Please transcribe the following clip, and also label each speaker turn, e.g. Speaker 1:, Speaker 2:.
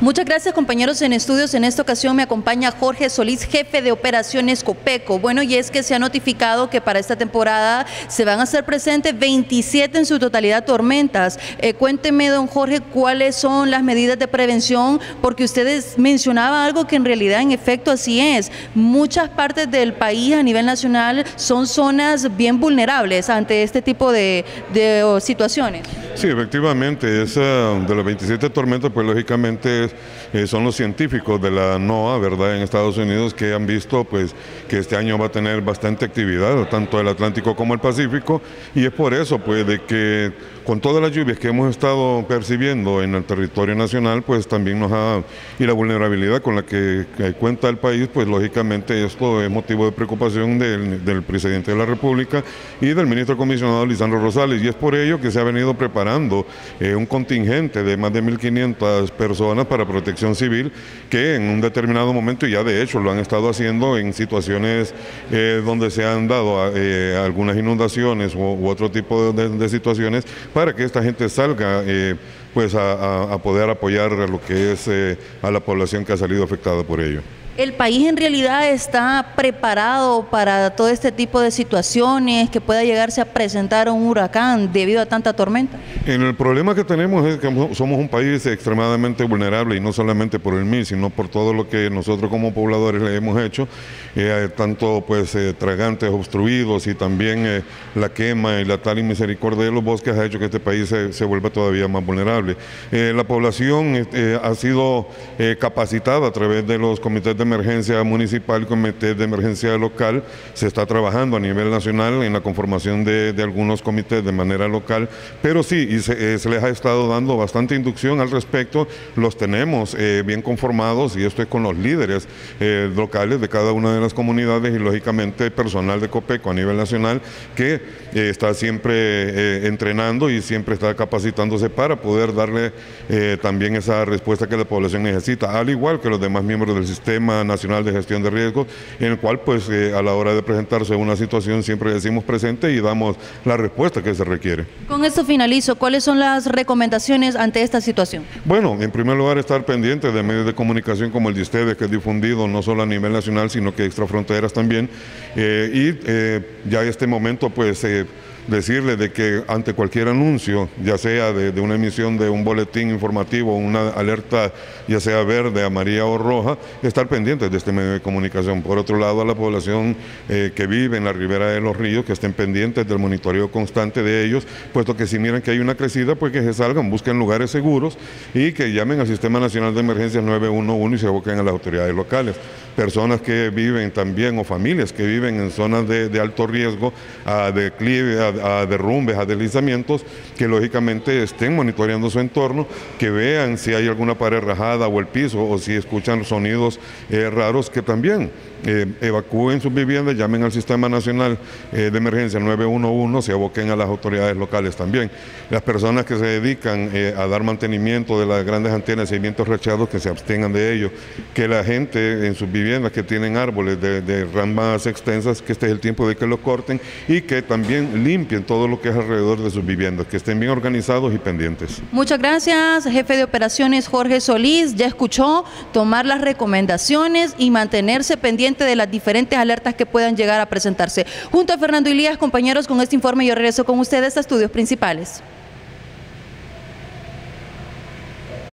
Speaker 1: Muchas gracias compañeros en estudios. En esta ocasión me acompaña Jorge Solís, jefe de operaciones Copeco. Bueno, y es que se ha notificado que para esta temporada se van a hacer presentes 27 en su totalidad tormentas. Eh, cuénteme, don Jorge, cuáles son las medidas de prevención, porque ustedes mencionaban algo que en realidad en efecto así es. Muchas partes del país a nivel nacional son zonas bien vulnerables ante este tipo de, situaciones.
Speaker 2: Sí, efectivamente, esa de las 27 tormentas, pues lógicamente eh, son los científicos de la NOAA, ¿verdad?, en Estados Unidos que han visto pues que este año va a tener bastante actividad, tanto el Atlántico como el Pacífico, y es por eso pues de que con todas las lluvias que hemos estado percibiendo en el territorio nacional, pues también nos ha, y la vulnerabilidad con la que, cuenta el país, pues lógicamente esto es motivo de preocupación del, presidente de la República y del ministro comisionado Lisandro Rosales, y es por ello que se ha venido preparando eh, un contingente de más de 1.500 personas para protección civil, que en un determinado momento, ya de hecho lo han estado haciendo en situaciones eh, donde se han dado eh, algunas inundaciones u, otro tipo de situaciones, para que esta gente salga pues a, poder apoyar a lo que es a la población que ha salido afectada por ello.
Speaker 1: ¿El país en realidad está preparado para todo este tipo de situaciones que pueda llegarse a presentar un huracán debido a tanta tormenta?
Speaker 2: En el problema que tenemos es que somos un país extremadamente vulnerable y no solamente por el MIS, sino por todo lo que nosotros como pobladores le hemos hecho, eh, tanto pues eh, tragantes obstruidos y también eh, la quema y la tal misericordia de los bosques ha hecho que este país se, se vuelva todavía más vulnerable. la población ha sido capacitada a través de los comités de emergencia municipal, comité de emergencia local, se está trabajando a nivel nacional en la conformación de, algunos comités de manera local, pero sí, y eh, se, les ha estado dando bastante inducción al respecto, los tenemos eh, bien conformados y esto es con los líderes eh, locales de cada una de las comunidades y lógicamente personal de COPECO a nivel nacional que está siempre entrenando y siempre está capacitándose para poder darle también esa respuesta que la población necesita, al igual que los demás miembros del sistema Nacional de Gestión de Riesgos, en el cual pues eh, a la hora de presentarse una situación siempre decimos presente y damos la respuesta que se requiere.
Speaker 1: Con esto finalizo, ¿cuáles son las recomendaciones ante esta situación?
Speaker 2: Bueno, en primer lugar estar pendiente de medios de comunicación como el de ustedes, que es difundido no solo a nivel nacional, sino que extra fronteras también, eh, y eh, ya en este momento pues decirle de que ante cualquier anuncio, ya sea de, una emisión de un boletín informativo, una alerta ya sea verde, amarilla o roja, estar pendientes de este medio de comunicación. Por otro lado, a la población eh, que vive en la ribera de los ríos, que estén pendientes del monitoreo constante de ellos, puesto que si miran que hay una crecida, pues que se salgan, busquen lugares seguros y que llamen al Sistema Nacional de Emergencias 911 y se aboquen a las autoridades locales. Personas que viven también o familias que viven en zonas de, alto riesgo a declive, a, a derrumbes, a deslizamientos, que lógicamente estén monitoreando su entorno, que vean si hay alguna pared rajada o el piso o si escuchan sonidos eh, raros, que también eh, evacúen sus viviendas, llamen al Sistema Nacional eh, de Emergencia 911, se aboquen a las autoridades locales también. Las personas que se dedican a dar mantenimiento de las grandes antenas y seguimientos rechados, que se abstengan de ello. Que la gente en sus viviendas que tienen árboles de, de ramas extensas, que este es el tiempo de que lo corten y que también limpien todo lo que es alrededor de sus viviendas, que estén bien organizados y pendientes.
Speaker 1: Muchas gracias, jefe de operaciones Jorge Solís. Ya escuchó tomar las recomendaciones y mantenerse pendiente de las diferentes alertas que puedan llegar a presentarse. Junto a Fernando Ilías, compañeros, con este informe yo regreso con ustedes a estudios principales.